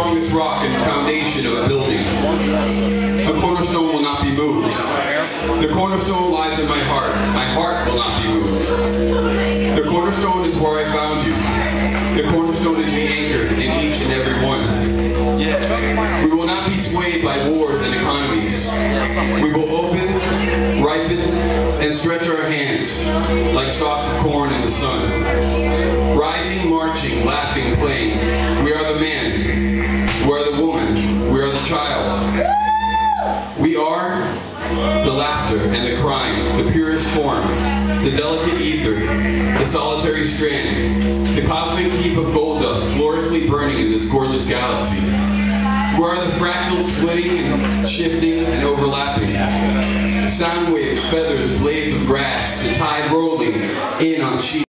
strongest rock and foundation of a building. The cornerstone will not be moved. The cornerstone lies in my heart. My heart will not be moved. The cornerstone is where I found you. The cornerstone is the anchor in each and every one. Yeah. We will not be swayed by wars and economies. We will open, ripen, and stretch our hands like stalks of corn in the sun. Rising, marching, laughing, playing. The laughter and the crying, the purest form, the delicate ether, the solitary strand, the cosmic heap of gold dust gloriously burning in this gorgeous galaxy. Where are the fractals splitting and shifting and overlapping. Sound waves, feathers, blades of grass, the tide rolling in on sheets.